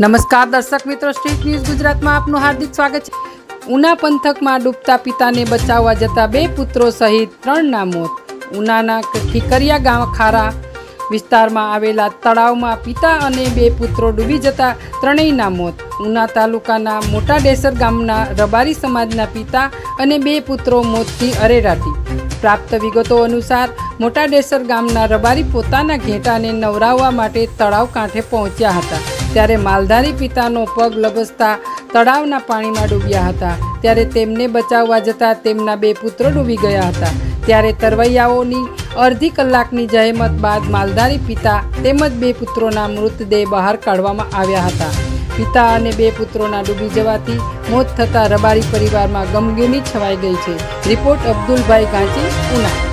નમસ્કાર દર્શક મિત્રો, સ્ટ્રીટ ન્યૂઝ ગુજરાતમાં આપનું હાર્દિક સ્વાગત છે. ઉના પંથકમાં ડૂબતા પિતાને બચાવવા જતા બે પુત્રો સહિત ત્રણના મોત. ઉનાના ઠીકરિયા ગામ ખારા વિસ્તારમાં આવેલા તળાવમાં પિતા અને બે પુત્રો ડૂબી જતા ત્રણેયના મોત. ઉના તાલુકાના મોટા ડેસર ગામના રબારી સમાજના પિતા અને બે પુત્રો મોતથી અરેરાટી. પ્રાપ્ત વિગતો અનુસાર, મોટા ડેસર ગામના રબારી પોતાના ઘેટાને નવરાવવા માટે તળાવ કાંઠે પહોંચ્યા હતા. ત્યારે માલધારી પિતાનો પગ લબસતા તળાવના પાણીમાં ડૂબ્યા હતા. ત્યારે તેમને બચાવવા જતાં તેમના બે પુત્રો ડૂબી ગયા હતા. ત્યારે તરવૈયાઓની અડધી કલાકની જહેમત બાદ માલધારી પિતા તેમજ બે પુત્રોના મૃતદેહ બહાર કાઢવામાં આવ્યા હતા. પિતા અને બે પુત્રોના ડૂબી જવાથી મોત થતાં રબારી પરિવારમાં ગમગીની છવાઈ ગઈ છે. રિપોર્ટ અબ્દુલભાઈ ગાંચી, ઉના.